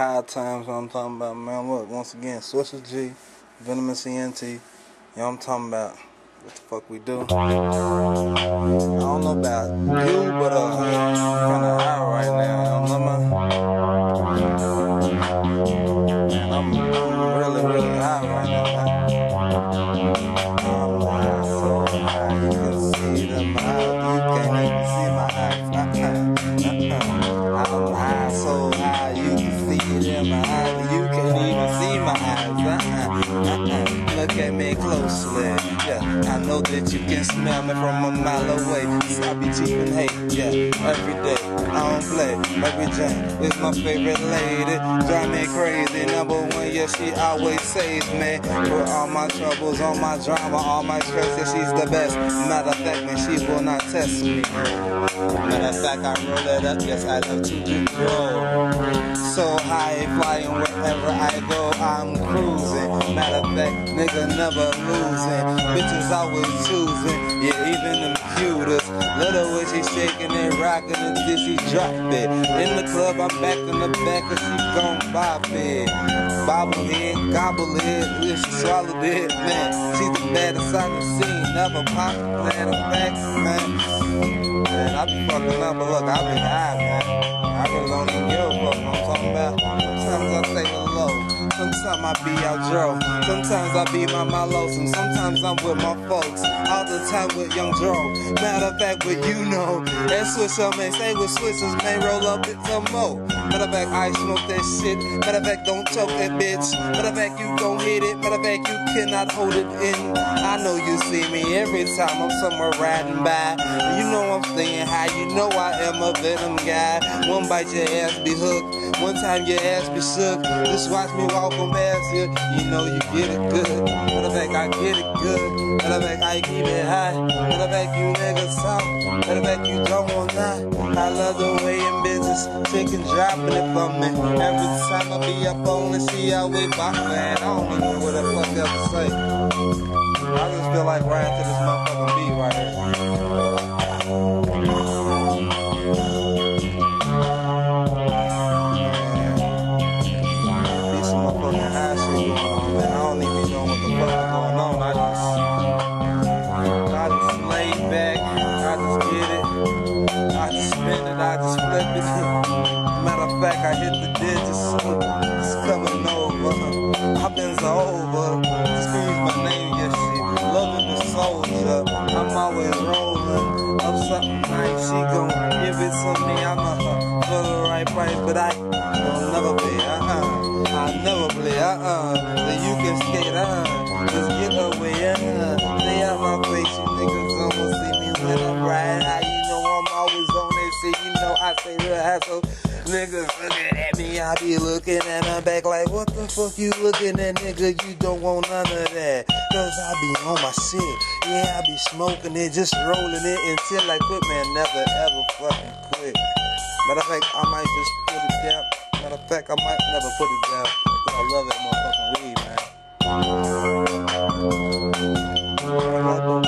high times, what I'm talking about, man. Look, once again, Swisha G, Venomous ENT. You know I'm talking about. What the fuck we do? I don't know about you, but uh, I'm kinda high right now. Uh-uh, uh-uh. Look at me closely. Yeah, I know that you can smell me from a mile away. So I be cheaping hate, yeah, every day. I don't play. Jane is my favorite lady. Drive me crazy. Number one, yeah, she always saves me. For all my troubles, all my drama, all my stress, yeah, she's the best. Matter of fact, man, she will not test me. Matter of fact, I roll it up, yes, I love to roll. So high, flying wherever I go, fact, nigga never losing. Bitches always choosing, yeah, even them cutest. Little way she shaking and rocking until she drop it. In the club, I'm back in the back, and she gon' bop it. Bobble it, gobble it, yeah, she swallowed it, man. She's the baddest I done seen, never pop, of fact, man. Man, I be fucking up, but look, I be high, man. I really don't even give a fuck what I'm talking about. Sometimes I be out Joe. Sometimes I be my my lonesome. Sometimes I'm with my folks. All the time with young Joe. Matter of fact, what you know. That Swisher man, stay with Swishers, man. Roll up it some more. Matter of fact, I smoke that shit. Matter of fact, don't choke that bitch. Matter of fact, you gon' hit it. Matter of fact, you cannot hold it in. I know you see me every time I'm somewhere riding by. You know I'm staying high. You know I am a venom guy. One bite your ass be hooked. One time your ass be shook. Just watch me walk past you. Know you get it good. Matter of fact, I get it good. Matter fact, I keep it high. Matter of fact, you niggas soft. Matter of fact, you don't want that. I love the way in business. Chicken dropping it for me. Every time I be up on and see how we bop, man. I don't even know what the fuck else to say. I just feel like riding to this motherfucking beat get it. I just spin it. I just flip it. Matter of fact, I hit the digits. It's coming over. I've been so over. Excuse my name, yes, shit. Loving the soldier. I'm always rolling up something nice. She gon' give it to me. I'm a for the right price, but I don't never play. Uh-uh. I never play. Uh-uh. Then you can skate. Uh-uh. Just get away. Uh-uh. Stay out my face. You niggas say so niggas looking at me. I be looking at my back like, what the fuck you looking at, nigga? You don't want none of that. Cause I be on my shit. Yeah, I be smoking it, just rolling it until I quit, man. Never ever fucking quit. Matter of fact, I might just put it down. Matter of fact, I might never put it down. Cause I love that motherfucking weed, man.